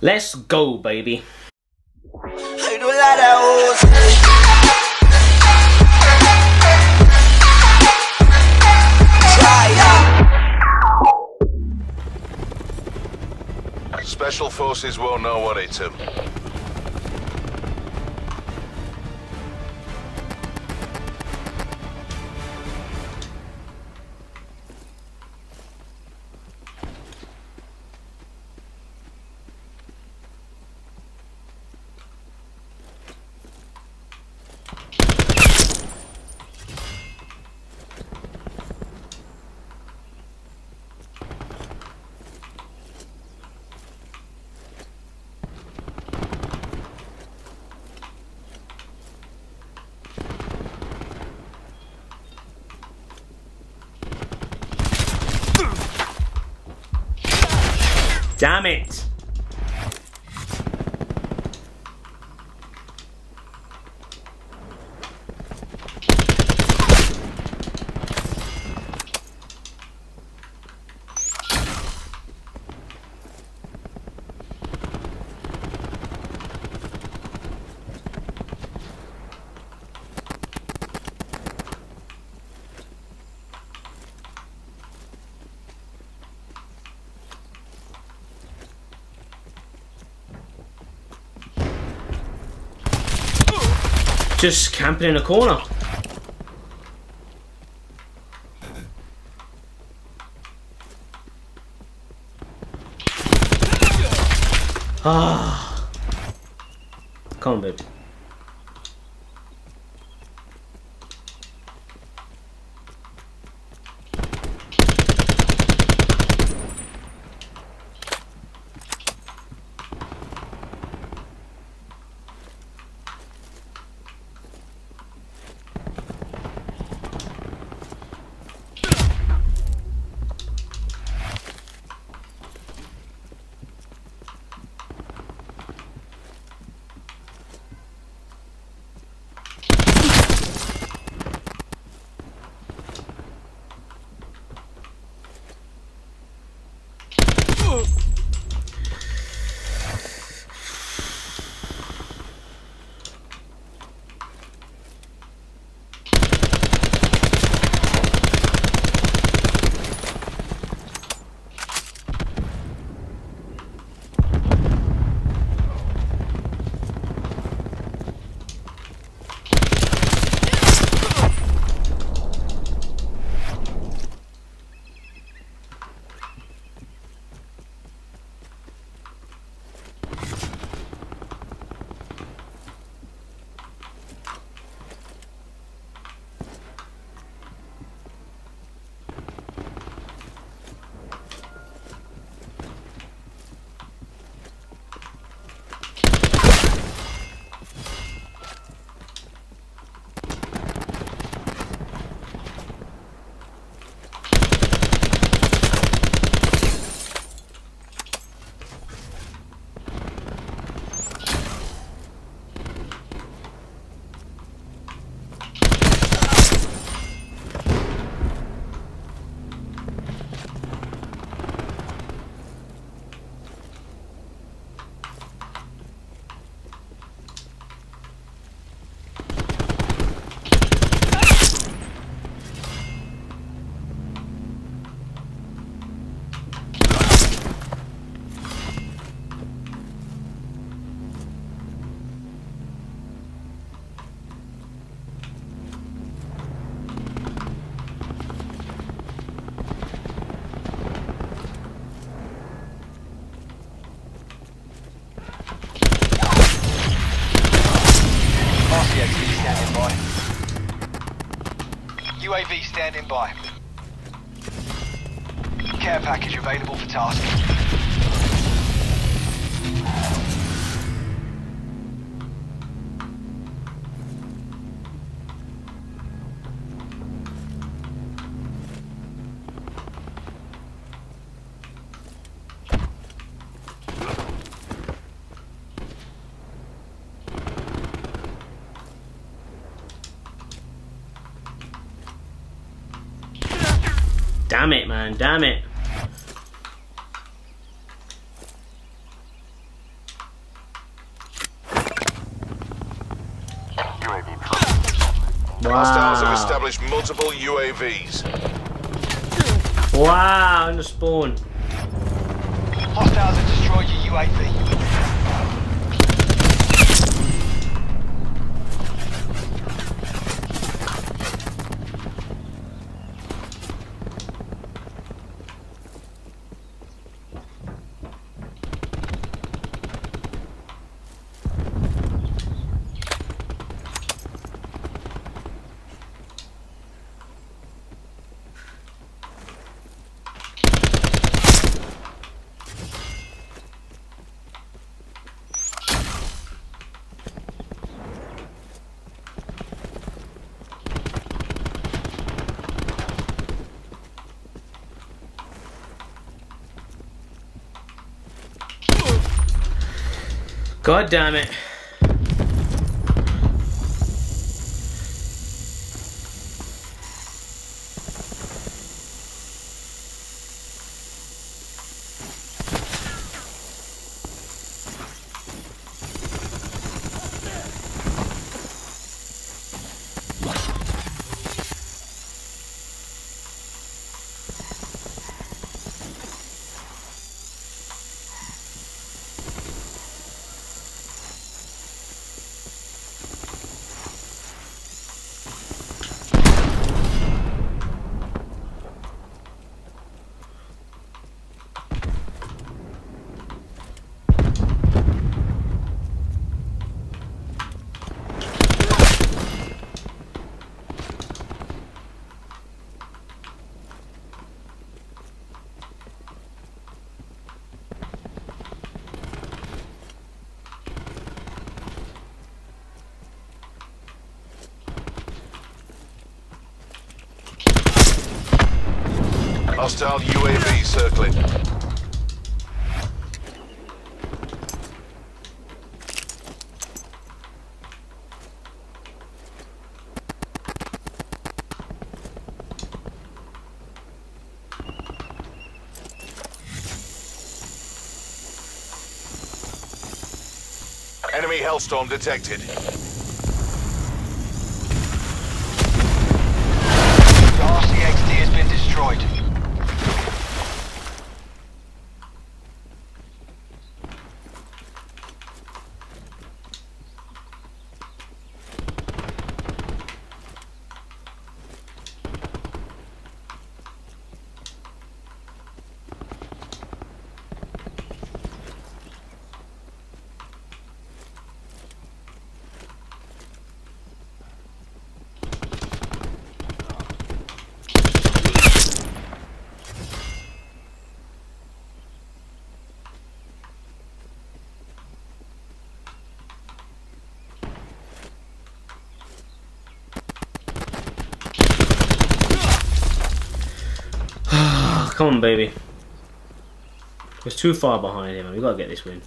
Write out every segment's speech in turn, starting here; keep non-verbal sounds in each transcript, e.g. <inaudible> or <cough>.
Let's go, baby. Special forces won't know what hit him. Damn it! Just camping in a corner. Ah. Come on, baby. Damn it, man, damn it. Wow. Have established multiple UAVs. Wow, in the spawn. Hostiles have destroyed your UAV. God damn it. Hostile UAV circling. Enemy Hellstorm detected. The RCXD has been destroyed. Oh, come on, baby. We're too far behind him, we gotta get this win.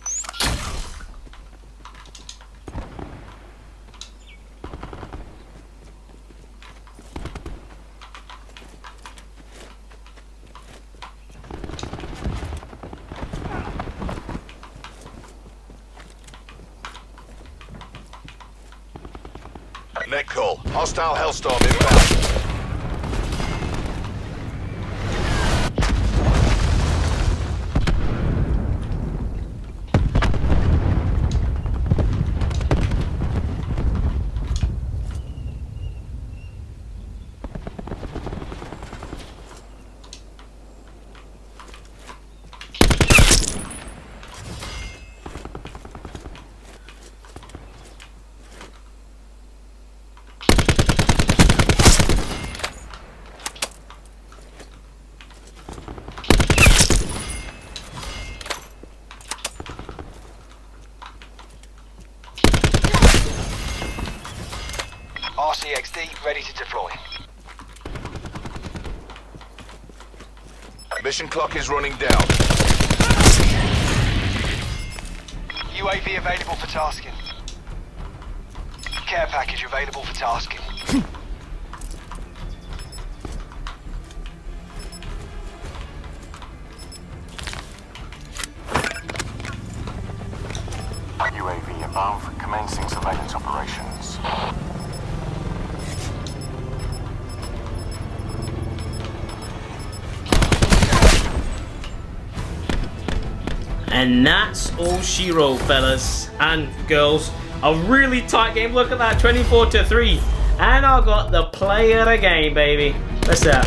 Net call. Hostile Hellstorm inbound. Ready to deploy. Mission clock is running down. UAV available for tasking. Care package available for tasking. <laughs> UAV above, commencing surveillance operations. And that's all she wrote, fellas and girls. A really tight game. Look at that, 24 to 3. And I got the player game, baby. What's that?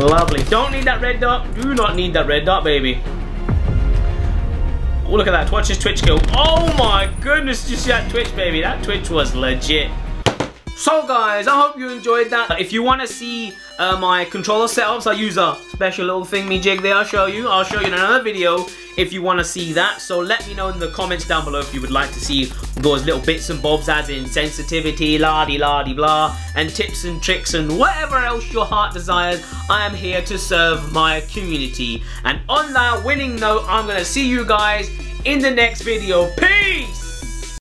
Lovely. Don't need that red dot. Do not need that red dot, baby. Oh, look at that. Watch his Twitch go. Oh my goodness, you see that Twitch, baby. That Twitch was legit. So guys, I hope you enjoyed that. If you want to see uh, my controller setups, I use a special little thing me jig there I'll show you. I'll show you in another video if you want to see that. So let me know in the comments down below if you would like to see those little bits and bobs as in sensitivity, la-di la-di blah, and tips and tricks and whatever else your heart desires. I am here to serve my community. And on that winning note, I'm going to see you guys in the next video. Peace!